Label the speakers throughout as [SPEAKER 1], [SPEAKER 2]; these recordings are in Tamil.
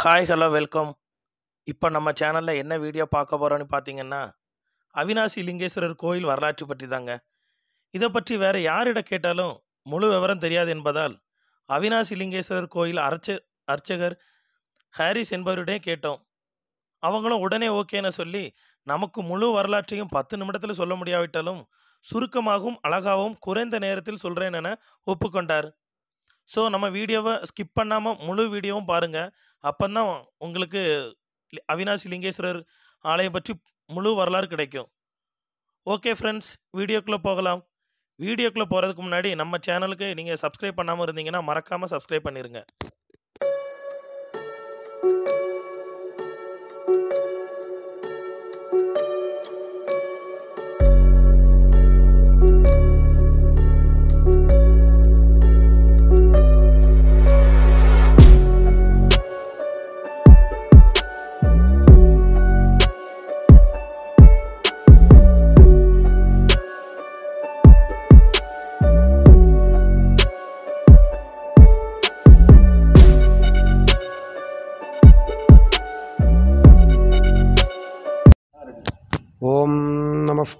[SPEAKER 1] ஹாய் ஹலோ வெல்கம் இப்போ நம்ம சேனலில் என்ன வீடியோ பார்க்க போகிறோன்னு பார்த்தீங்கன்னா அவினாசி லிங்கேஸ்வரர் கோயில் வரலாற்று பற்றி தாங்க இதை பற்றி வேறு யாரிடம் கேட்டாலும் முழு விவரம் தெரியாது என்பதால் அவினாசி லிங்கேஸ்வரர் கோயில் அர்ச்ச அர்ச்சகர் ஹாரிஸ் என்பவரிடையே கேட்டோம். அவங்களும் உடனே ஓகேன்னு சொல்லி நமக்கு முழு வரலாற்றையும் பத்து நிமிடத்தில் சொல்ல முடியாவிட்டாலும் சுருக்கமாகவும் அழகாகவும் குறைந்த நேரத்தில் சொல்கிறேன் என ஒப்புக்கொண்டார். ஸோ நம்ம வீடியோவை ஸ்கிப் பண்ணாமல் முழு வீடியோவும் பாருங்கள் அப்போ தான் உங்களுக்கு அவினாசி லிங்கேஸ்வரர் ஆலயம் பற்றி முழு வரலாறு கிடைக்கும். ஓகே ஃப்ரெண்ட்ஸ் வீடியோக்குள்ளே போகலாம். வீடியோக்குள்ளே போகிறதுக்கு முன்னாடி நம்ம சேனலுக்கு நீங்கள் சப்ஸ்கிரைப் பண்ணாமல் இருந்தீங்கன்னா மறக்காமல் சப்ஸ்கிரைப் பண்ணிடுங்க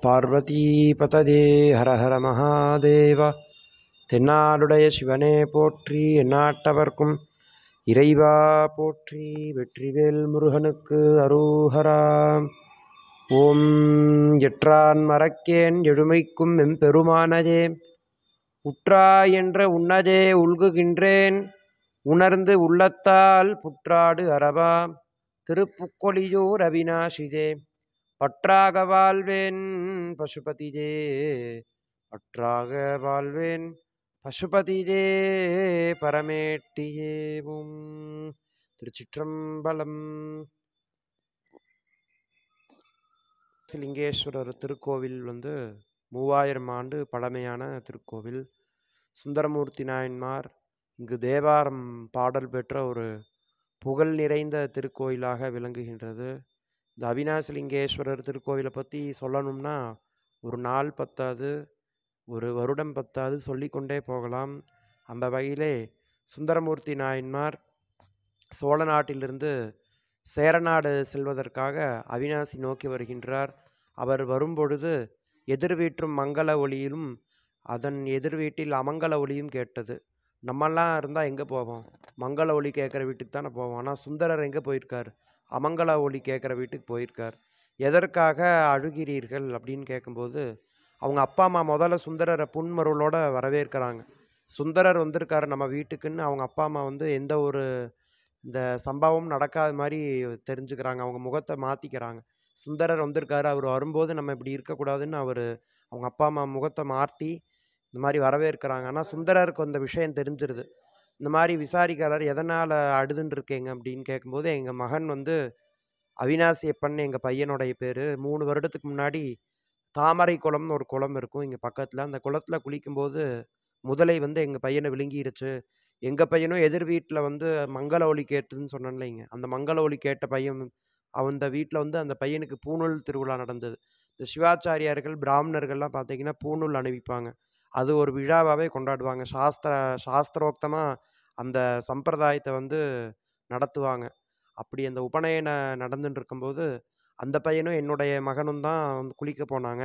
[SPEAKER 2] பார்வதீபததே ஹரஹர ஹர மகாதேவ தென்னாடுடைய சிவனே போற்றி எந்நாட்டவர்க்கும் இறைவா போற்றி வெற்றிவேல் முருகனுக்கு அரோஹரா ஓம் எற்றான் மறக்கேன் எழுமைக்கும் எம்பெருமானதே உற்றா என்ற உன்னதே உள்குகின்றேன் உணர்ந்து உள்ளத்தால் புற்றாடு அரபா திருப்புக்கொழியூர் அவினாசிதே பற்றாக வாழ்வேன் பசுபதிதே. பற்றாக வாழ்வேன் பசுபதியே பரமேட்டியேவும். திருச்சிற்றம்பலம். லிங்கேஸ்வரர் திருக்கோவில் வந்து மூவாயிரம் ஆண்டு பழமையான திருக்கோவில். சுந்தரமூர்த்தி நாயன்மார் இங்கு தேவாரம் பாடல் பெற்ற ஒரு புகழ் நிறைந்த திருக்கோயிலாக விளங்குகின்றது. இந்த அவினாசலிங்கேஸ்வரர் திருக்கோவிலை பற்றி சொல்லணும்னா ஒரு நாள் பத்தாது ஒரு வருடம் பத்தாது சொல்லிக்கொண்டே போகலாம். அந்த வகையிலே சுந்தரமூர்த்தி நாயன்மார் சோழ நாட்டிலிருந்து சேரநாடு செல்வதற்காக அவினாசி நோக்கி வருகின்றார். அவர் வரும்பொழுது எதிர் வீற்றும் மங்கள ஒளியிலும் அதன் எதிர் வீட்டில் அமங்கல ஒளியும் கேட்டது. நம்மெல்லாம் இருந்தால் எங்கே போவோம்? மங்கள ஒளி கேட்குற வீட்டுக்கு தானே போவோம். ஆனால் சுந்தரர் எங்கே போயிருக்கார்? அமங்கல ஒளி கேட்குற வீட்டுக்கு போயிருக்கார். எதற்காக அழுகிறீர்கள்? அப்படின்னு கேட்கும்போது அவங்க அப்பா அம்மா முதல்ல சுந்தரரை புன்மருளோட வரவேற்கிறாங்க. சுந்தரர் வந்திருக்காரு நம்ம வீட்டுக்குன்னு அவங்க அப்பா அம்மா வந்து எந்த ஒரு இந்த சம்பவம் நடக்காத மாதிரி தெரிஞ்சுக்கிறாங்க. அவங்க முகத்தை மாற்றிக்கிறாங்க சுந்தரர் வந்திருக்காரு. அவர் வரும்போது நம்ம இப்படி இருக்கக்கூடாதுன்னு அவர் அவங்க அப்பா அம்மா முகத்தை மாற்றி இந்த மாதிரி வரவேற்கிறாங்க. ஆனால் சுந்தரருக்கு அந்த விஷயம் தெரிஞ்சிருது. இந்த மாதிரி விசாரிக்கிறார் எதனால் அழுதுன்னு இருக்கீங்க? அப்படின்னு கேட்கும்போது எங்கள் மகன் வந்து அவினாசி எப்பன்னு எங்கள் பையனுடைய பேர். மூணு வருடத்துக்கு முன்னாடி தாமரை குளம்னு ஒரு குளம் இருக்கும் இங்கே பக்கத்தில். அந்த குளத்தில் குளிக்கும்போது முதலை வந்து எங்கள் பையனை விழுங்கிருச்சு. எங்கள் பையனும் எதிர் வீட்டில் வந்து மங்கள ஒளி கேட்டுதுன்னு சொன்னேன்லைங்க அந்த மங்கள ஒளி கேட்ட பையன் அந்த வீட்டில் வந்து அந்த பையனுக்கு பூணூல் திருவிழா நடந்தது. இந்த சிவாச்சாரியார்கள் பிராமணர்கள்லாம் பார்த்தீங்கன்னா பூணூல் அணிவிப்பாங்க. அது ஒரு விழாவாகவே கொண்டாடுவாங்க. சாஸ்திர சாஸ்திரோக்தமாக அந்த சம்பிரதாயத்தை வந்து நடத்துவாங்க. அப்படி அந்த உபநயன நடந்துட்டு இருக்கும்போது அந்த பையனும் என்னுடைய மகனும் தான் வந்து குளிக்க போனாங்க.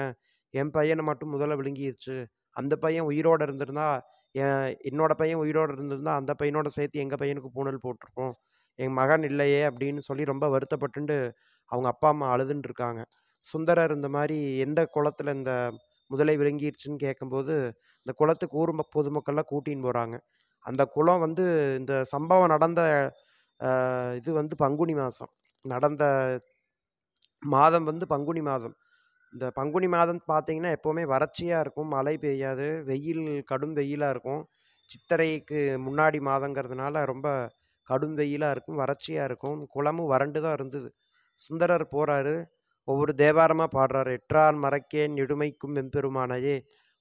[SPEAKER 2] என் பையனை மட்டும் முதல்ல விழுங்கிருச்சு. அந்த பையன் உயிரோடு இருந்திருந்தா என் என்னோட பையன் உயிரோடு இருந்திருந்தா அந்த பையனோட சேர்த்து எங்கள் பையனுக்கு பூணல் போட்டிருப்போம். என் மகன் இல்லையே அப்படின்னு சொல்லி ரொம்ப வருத்தப்பட்டுண்டு அவங்க அப்பா அம்மா அழுதுன்னு இருக்காங்க சுந்தரர் இந்த மாதிரி எந்த குளத்தில் இந்த முதலை விளங்கிடுச்சுன்னு கேட்கும்போது இந்த குளத்துக்கு ஊர் பொதுமக்கள்லாம் கூட்டின்னு போகிறாங்க அந்த குளம் வந்து இந்த சம்பவம் நடந்த இது வந்து பங்குனி மாதம். நடந்த மாதம் வந்து பங்குனி மாதம். இந்த பங்குனி மாதம் பார்த்தீங்கன்னா எப்போவுமே வறட்சியாக இருக்கும் மழை பெய்யாது வெயில் கடும் வெயிலாக இருக்கும். சித்திரைக்கு முன்னாடி மாதங்கிறதுனால ரொம்ப கடும் வெயிலாக இருக்கும் வறட்சியாக இருக்கும். குளமும் வறண்டு தான் இருந்தது. சுந்தரர் போகிறாரு ஒவ்வொரு தேவாரமாக பாடுறாரு. எற்றான் மறக்கேன் நெடுமைக்கும் வெம்பெருமானதே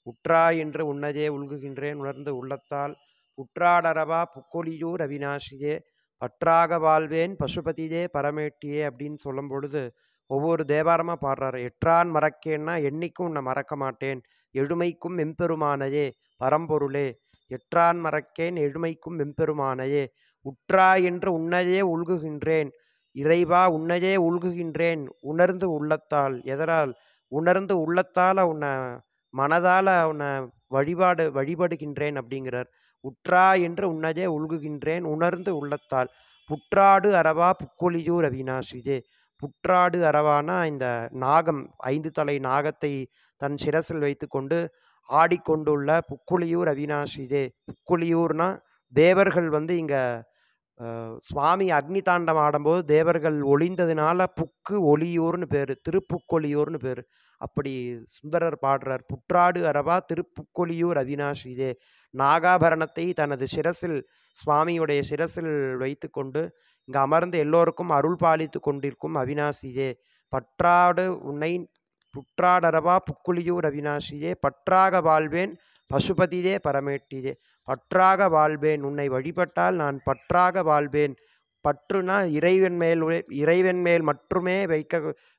[SPEAKER 2] உற்றா என்று உன்னதே உள்குகின்றேன் உணர்ந்து உள்ளத்தால் உற்றாடரவா புக்கொலியூர் அவினாசியே பற்றாக வாழ்வேன் பசுபதியே பரமேட்டியே அப்படின்னு சொல்லும் பொழுது ஒவ்வொரு தேவாரமாக பாடுறாரு. எற்றான் மறக்கேன்னா என்னைக்கும் உன்னை மறக்க மாட்டேன் எழுமைக்கும் எம்பெருமானையே பரம்பொருளே எற்றான் மறக்கேன் எழுமைக்கும் வெம்பெருமானையே உற்றா என்று உன்னையே உள்குகின்றேன் இறைவா உன்னையே உள்குகின்றேன் உணர்ந்து உள்ளத்தால் எதரால்? உணர்ந்து உள்ளத்தால் உன்னை மனதால் உன்னை வழிபாடு வழிபடுகின்றேன் அப்படிங்கிறார். உற்றா என்று உன்னையே உள்குகின்றேன் உணர்ந்து உள்ளத்தால். புற்றாடு அரவா புக்கொலியூர் அவினாசிஜே புற்றாடு அரவானா இந்த நாகம் ஐந்து தலை நாகத்தை தன் சிரசில் வைத்துக்கொண்டு ஆடிக்கொண்டுள்ள புக்குழியூர் அவினாசிஜே புக்குழியூர்னா தேவர்கள் வந்து இங்கே சுவாமி அக்னி தாண்டம் ஆடும்போது தேவர்கள் ஒளிந்ததுனால புக்கு ஒளியூர்னு பேர் திருப்புக்கொழியூர்னு பேர். அப்படி சுந்தரர் பாடுறார் புற்றாடு அரவா அவிநாஷி இதே. நாகாபரணத்தை தனது சிரசில் சுவாமியுடைய சிரசில் வைத்துக்கொண்டு இங்கு அமர்ந்து எல்லோருக்கும் அருள் பாலித்து கொண்டிருக்கும் அவினாசியே பற்றாடு உன்னை புற்றாடரவா புக்குழியூர் அவினாசியே பற்றாக வாழ்வேன் பசுபதியே பரமேட்டியே பற்றாக வாழ்வேன் உன்னை வழிபட்டால் நான் பற்றாக வாழ்வேன். பற்றுனா இறைவன் மேல் இறைவன் மேல் மட்டுமே வைக்க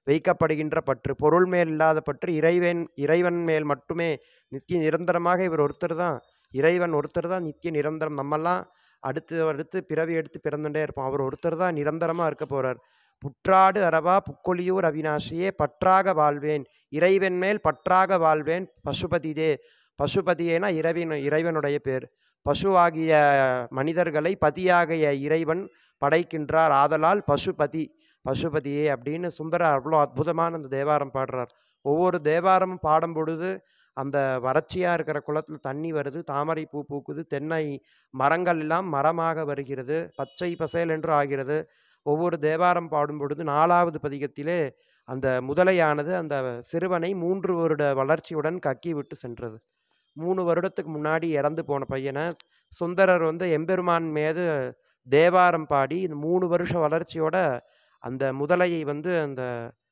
[SPEAKER 2] வைக்கப்படுகின்ற பற்று. பொருள் மேல் இல்லாத பற்று இறைவன் இறைவன் மேல் மட்டுமே. நித்திய நிரந்தரமாக இவர் ஒருத்தர் தான். இறைவன் ஒருத்தர் தான் நித்திய நிரந்தரம். நம்மெல்லாம் அடுத்து அடுத்து பிறவி எடுத்து பிறந்துட்டே இருப்போம். அவர் ஒருத்தர் தான் நிரந்தரமாக இருக்க போகிறார் புற்றாடு அரவா புக்கொழியூர் அவினாசியே பற்றாக வாழ்வேன். இறைவன் மேல் பற்றாக வாழ்வேன். பசுபதிதே. பசுபதியேனா இறைவன் இறைவனுடைய பேர். பசுவாகிய மனிதர்களை பதியாகிய இறைவன் படைக்கின்றார். ஆதலால் பசுபதி பசுபதியே அப்படின்னு சுந்தரர் அவ்வளோ அற்புதமான அந்த தேவாரம் பாடுறார். ஒவ்வொரு தேவாரமும் பாடும் பொழுது அந்த வறட்சியாக இருக்கிற குளத்தில் தண்ணி வருது தாமரை பூ பூக்குது தென்னை மரங்கள் எல்லாம் மரமாக வருகிறது பச்சை பசேல் என்று ஆகிறது. ஒவ்வொரு தேவாரம் பாடும் பொழுது நாலாவது பதிகத்திலே அந்த முதலையானது அந்த சிறுவனை மூன்று வருட வளர்ச்சியுடன் கக்கி விட்டு சென்றது. மூணு வருடத்துக்கு முன்னாடி இறந்து போன பையனை சுந்தரர் வந்து எம்பெருமான் மீது தேவாரம் பாடி இந்த மூணு வருஷ வளர்ச்சியோட அந்த முதலையை வந்து அந்த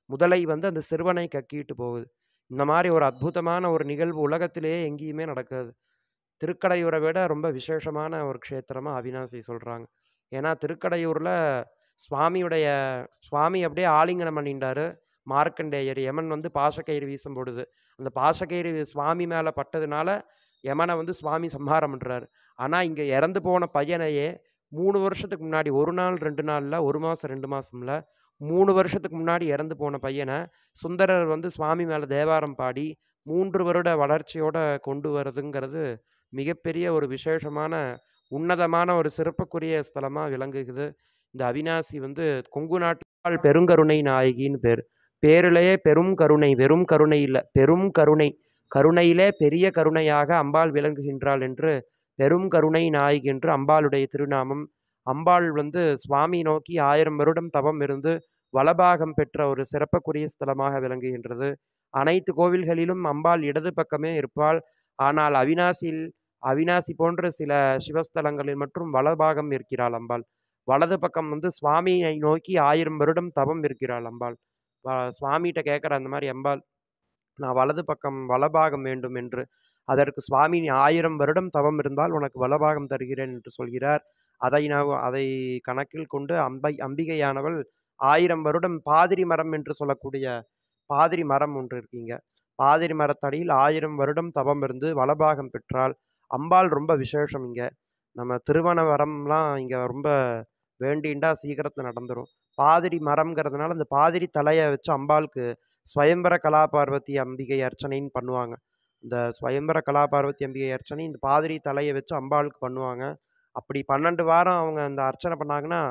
[SPEAKER 2] முதலை வந்து அந்த சிறுவனை கக்கிட்டு போகுது. இந்த மாதிரி ஒரு அற்புதமான ஒரு நிகழ்வு உலகத்திலேயே எங்கேயுமே நடக்காது. திருக்கடையூரை விட ரொம்ப விசேஷமான ஒரு க்ஷேத்திரமாக அவினாசி சொல்கிறாங்க ஏன்னா திருக்கடையூரில் சுவாமியுடைய சுவாமி அப்படியே ஆலிங்கனம் பண்ணிட்டாரு. மார்க்கண்டேயர் யமன் வந்து பாசக்கயிறு வீசும் பொழுது அந்த பாசக்கயிறு சுவாமி மேலே பட்டதுனால யமனை வந்து சுவாமி சம்ஹாரம் பண்ணுறாரு ஆனால் இங்கே இறந்து போன பையனையே மூணு வருஷத்துக்கு முன்னாடி ஒரு நாள் ரெண்டு நாளில் ஒரு மாதம் ரெண்டு மாதம்ல மூணு வருஷத்துக்கு முன்னாடி இறந்து போன பையனை சுந்தரர் வந்து சுவாமி மேலே தேவாரம் பாடி மூன்று வருட வளர்ச்சியோட கொண்டு வரதுங்கிறது மிகப்பெரிய ஒரு விசேஷமான உன்னதமான ஒரு சிறப்புக்குரிய ஸ்தலமாக விளங்குகிறது. இந்த அவினாசி வந்து கொங்கு நாட்டால் பெருங்கருணை நாயகின்னு பேர். பேரிலேயே பெரும் கருணை வெறும் கருணை இல்லை பெரும் கருணை. கருணையிலே பெரிய கருணையாக அம்பாள் விளங்குகின்றாள் என்று பெரும் கருணை நாயகி என்று அம்பாளுடைய திருநாமம். அம்பாள் வந்து சுவாமி நோக்கி ஆயிரம் வருடம் தவம் இருந்து வலபாகம் பெற்ற ஒரு சிறப்புக்குரிய ஸ்தலமாக விளங்குகின்றது. அனைத்து கோவில்களிலும் அம்பாள் இடது பக்கமே இருப்பாள். ஆனால் அவினாசியில் அவினாசி போன்ற சில சிவஸ்தலங்களில் மற்றும் வலபாகம் இருக்கிறாள் அம்பாள். வலது பக்கம் வந்து சுவாமியை நோக்கி ஆயிரம் வருடம் தவம் இருக்கிறாள் அம்பாள். சுவாமிகிட்ட கேட்குற அந்த மாதிரி அம்பாள் நான் வலது பக்கம் வலபாகம் வேண்டும் என்று அதற்கு சுவாமி நீ ஆயிரம் வருடம் தவம் இருந்தால் உனக்கு வலபாகம் தருகிறேன் என்று சொல்கிறார். அதை நான் அதை கணக்கில் கொண்டு அம்பை அம்பிகையானவள் ஆயிரம் வருடம் பாதிரி மரம் என்று சொல்லக்கூடிய பாதிரி மரம் ஒன்று இருக்கீங்க. பாதிரி மரத்தடியில் ஆயிரம் வருடம் தவம் இருந்து வலபாகம் பெற்றால் அம்பாள் ரொம்ப விசேஷம் இங்கே. நம்ம திருமண வரம்லாம் இங்கே ரொம்ப வேண்டிண்டா சீக்கிரத்தில் நடந்துரும். பாதிரி மரம்ங்கிறதுனால அந்த பாதிரி தலையை வச்சு அம்பாளுக்கு ஸ்வயம்பர கலாபார்வதி அம்பிகை அர்ச்சனைன்னு பண்ணுவாங்க. இந்த ஸ்வயம்பர கலாபார்வதி அம்பிகை அர்ச்சனை இந்த பாதிரி தலையை வச்சு அம்பாளுக்கு பண்ணுவாங்க. அப்படி பன்னெண்டு வாரம் அவங்க அந்த அர்ச்சனை பண்ணாங்கன்னா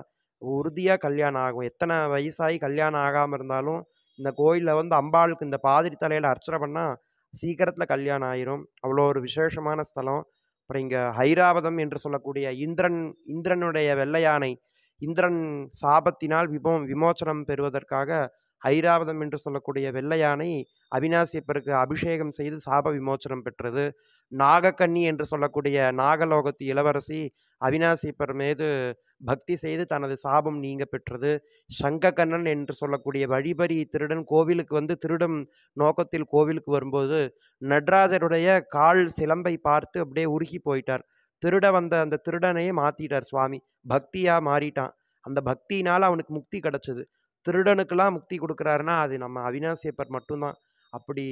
[SPEAKER 2] உறுதியாக கல்யாணம் ஆகும். எத்தனை வயசாகி கல்யாணம் ஆகாமல் இருந்தாலும் இந்த கோயிலில் வந்து அம்பாளுக்கு இந்த பாதிரி தலையில் அர்ச்சனை பண்ணால் சீக்கிரத்தில் கல்யாணம் ஆயிரும். அவ்வளோ ஒரு விசேஷமான ஸ்தலம். அப்புறம் இங்கே ஹைராவதம் என்று சொல்லக்கூடிய இந்திரன் இந்திரனுடைய வெள்ளை யானை இந்திரன் சாபத்தினால் விமோ விமோச்சனம் பெறுவதற்காக ஐராவதம் என்று சொல்லக்கூடிய வெள்ளையானை அவினாசியப்பருக்கு அபிஷேகம் செய்து சாப விமோச்சனம் பெற்றது. நாகக்கன்னி என்று சொல்லக்கூடிய நாகலோகத்து இளவரசி அவினாசியப்பர் மீது பக்தி செய்து தனது சாபம் நீங்க பெற்றது. சங்கக்கண்ணன் என்று சொல்லக்கூடிய வழிபறி திருடன் கோவிலுக்கு வந்து திருடும் நோக்கத்தில் கோவிலுக்கு வரும்போது நடராஜருடைய கால் சிலம்பை பார்த்து அப்படியே உருகி போயிட்டார். திருட வந்த அந்த திருடனையே மாத்திட்டார் சுவாமி. பக்தியா மாறிட்டான். அந்த பக்தியினால அவனுக்கு முக்தி கிடைச்சது. திருடனுக்கெல்லாம் முக்தி கொடுக்குறாருன்னா அது நம்ம அவினாசியப்பர் மட்டும்தான். அப்படி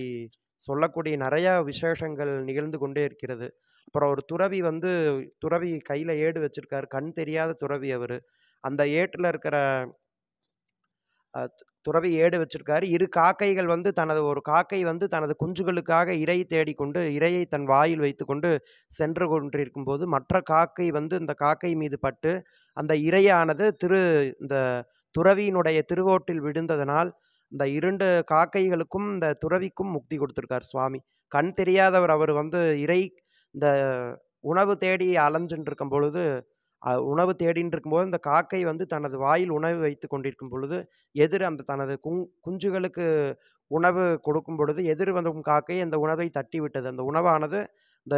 [SPEAKER 2] சொல்லக்கூடிய நிறையா விசேஷங்கள் நிகழ்ந்து கொண்டே இருக்கிறது. அப்புறம் ஒரு துறவி வந்து துறவி கையில் ஏடு வச்சிருக்காரு. கண் தெரியாத துறவி அவர். அந்த ஏட்டில் இருக்கிற துறவி ஏடு வச்சிருக்காரு. இரு காக்கைகள் வந்து தனது ஒரு காக்கை வந்து தனது குஞ்சுகளுக்காக இரை தேடிக்கொண்டு இரையை தன் வாயில் வைத்துக்கொண்டு சென்று கொண்டிருக்கும் போது மற்ற காக்கை வந்து இந்த காக்கை மீது பட்டு அந்த இரையானது திரு இந்த துறவியினுடைய திருவோட்டில் விழுந்ததனால் இந்த இரண்டு காக்கைகளுக்கும் இந்த துறவிக்கும் முக்தி கொடுத்துருக்கார் சுவாமி. கண் தெரியாதவர் அவர் வந்து இறை இந்த உணவு தேடி அலைஞ்சுட்டு இருக்கும் பொழுது உணவு தேடின்னு இருக்கும்போது இந்த காக்கை வந்து தனது வாயில் உணவு வைத்து கொண்டிருக்கும் பொழுது எதிர் அந்த தனது குங் குஞ்சுகளுக்கு உணவு கொடுக்கும் பொழுது எதிர் வந்த காக்கை அந்த உணவை தட்டி விட்டது அந்த உணவானது இந்த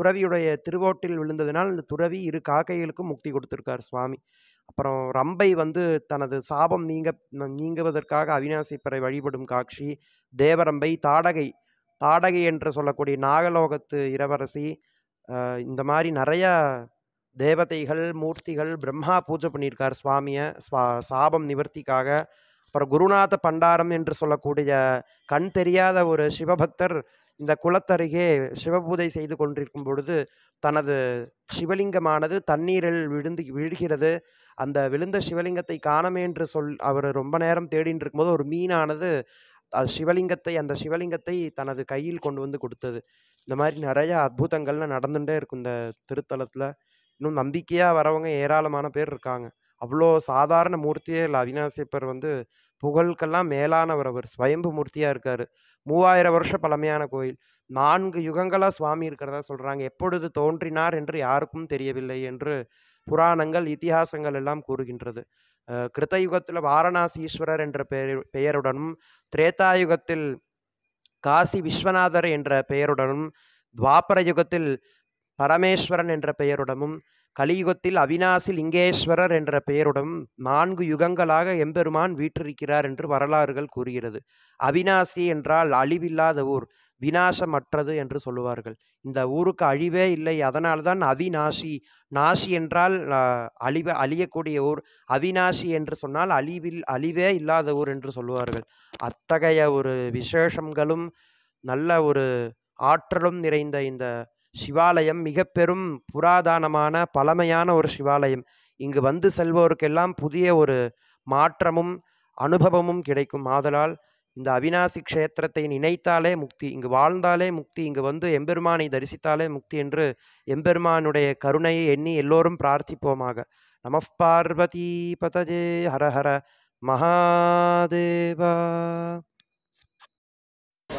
[SPEAKER 2] துறவியுடைய திருவோட்டில் விழுந்ததினால் இந்த துறவி இரு காக்கைகளுக்கும் முக்தி கொடுத்துருக்கார் சுவாமி. அப்புறம் ரம்பை வந்து தனது சாபம் நீங்க நீங்குவதற்காக அவினாசிப்பரை வழிபடும் காட்சி தேவரம்பை தாடகை தாடகை என்று சொல்லக்கூடிய நாகலோகத்து இளவரசி இந்த மாதிரி நிறையா தேவதைகள் மூர்த்திகள் பிரம்மா பூஜை பண்ணியிருக்கார் சுவாமியை. ஸ்வா சாபம் நிவர்த்திக்காக. அப்புறம் குருநாத பண்டாரம் என்று சொல்லக்கூடிய கண் தெரியாத ஒரு சிவபக்தர் இந்த குளத்தருகே சிவபூஜை செய்து கொண்டிருக்கும் பொழுது தனது சிவலிங்கமானது தண்ணீரில் விழுந்து விழுகிறது. அந்த விழுந்த சிவலிங்கத்தை காணமே என்று சொல் அவர் ரொம்ப நேரம் தேடின்னு இருக்கும்போது ஒரு மீனானது அது சிவலிங்கத்தை அந்த சிவலிங்கத்தை தனது கையில் கொண்டு வந்து கொடுத்தது. இந்த மாதிரி நிறைய அற்புதங்கள்லாம் நடந்துகிட்டே இருக்கும் இந்த திருத்தலத்தில். இன்னும் நம்பிக்கையாக வரவங்க ஏராளமான பேர் இருக்காங்க. அவ்வளோ சாதாரண மூர்த்தியே இல்லை. அவினாசிப்பர் வந்து புகழுக்கெல்லாம் மேலானவர் அவர். ஸ்வயம்பு மூர்த்தியாக இருக்கார். மூவாயிரம் வருஷம் பழமையான கோயில். நான்கு யுகங்களாக சுவாமி இருக்கிறதா சொல்கிறாங்க எப்பொழுது தோன்றினார் என்று யாருக்கும் தெரியவில்லை என்று புராணங்கள் இத்திஹாசங்கள் எல்லாம் கூறுகின்றது. கிருத்தயுகத்தில் வாரணாசி ஈஸ்வரர் என்ற பெயர் பெயருடனும் திரேதாயுகத்தில் காசி விஸ்வநாதர் என்ற பெயருடனும் துவாபர யுகத்தில் பரமேஸ்வரன் என்ற பெயருடனும் கலியுகத்தில் அவினாசி லிங்கேஸ்வரர் என்ற பெயருடன் நான்கு யுகங்களாக எம்பெருமான் வீற்றிருக்கிறார் என்று வரலாறுகள் கூறுகிறது. அவினாசி என்றால் அழிவில்லாத ஊர் வினாசமற்றது என்று சொல்லுவார்கள். இந்த ஊருக்கு அழிவே இல்லை அதனால்தான் அவிநாசி. நாசி என்றால் அழிவ அழியக்கூடிய ஊர். அவிநாசி என்று சொன்னால் அழிவில் அழிவே இல்லாத ஊர் என்று சொல்லுவார்கள். அத்தகைய ஒரு விசேஷங்களும் நல்ல ஒரு ஆற்றலும் நிறைந்த இந்த சிவாலயம் மிக பெரும் புராதனமான பழமையான ஒரு சிவாலயம். இங்கு வந்து செல்வோருக்கெல்லாம் புதிய ஒரு மாற்றமும் அனுபவமும் கிடைக்கும். ஆதலால் இந்த அவினாசி க்ஷேத்திரத்தை நினைத்தாலே முக்தி இங்கு வாழ்ந்தாலே முக்தி இங்கு வந்து எம்பெருமானை தரிசித்தாலே முக்தி என்று எம்பெருமானுடைய கருணையை எண்ணி எல்லோரும் பிரார்த்திப்போமாக. நம பார்வதி பதஜே ஹர ஹர மகாதேவா.